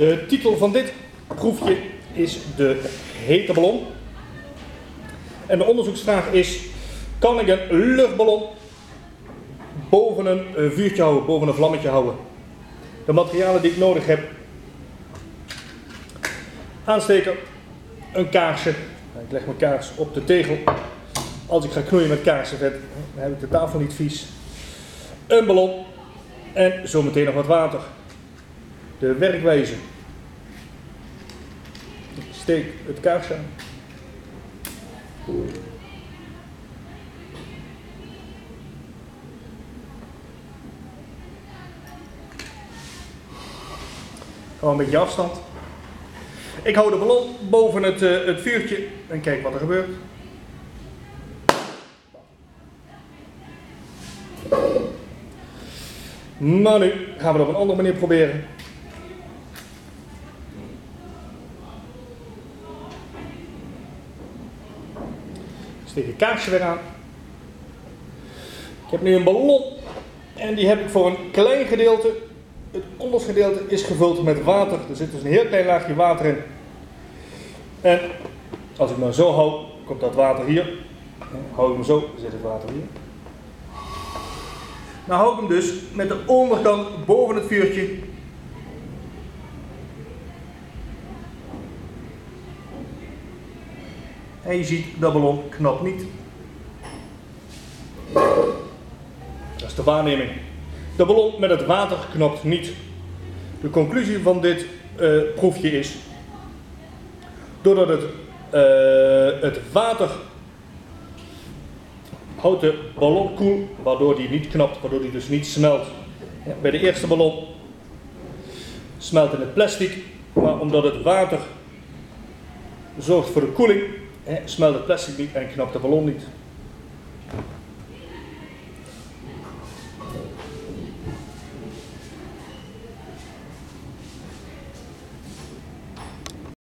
De titel van dit proefje is de hete ballon. En de onderzoeksvraag is, kan ik een luchtballon boven een eh, vuurtje houden, boven een vlammetje houden? De materialen die ik nodig heb, aansteker, een kaarsje. Ik leg mijn kaars op de tegel. Als ik ga knoeien met kaarsenvet, dan heb ik de tafel niet vies. Een ballon en zometeen nog wat water. De werkwijze. Ik steek het kaarsje aan. Gewoon een beetje afstand. Ik hou de ballon boven het, uh, het vuurtje en kijk wat er gebeurt. Maar nu gaan we het op een andere manier proberen. Steek het kaarsje weer aan. Ik heb nu een ballon en die heb ik voor een klein gedeelte. Het onderste gedeelte is gevuld met water. Er zit dus een heel klein laagje water in. En als ik maar zo hou, komt dat water hier. Hou ik hem zo, zit het water hier. Nou hou ik hem dus met de onderkant boven het vuurtje. En je ziet, de ballon knapt niet. Dat is de waarneming. De ballon met het water knapt niet. De conclusie van dit uh, proefje is, doordat het, uh, het water houdt de ballon koel, waardoor die niet knapt, waardoor die dus niet smelt. Bij de eerste ballon smelt in het plastic, maar omdat het water zorgt voor de koeling, smelt het plastic niet en knapt de ballon niet.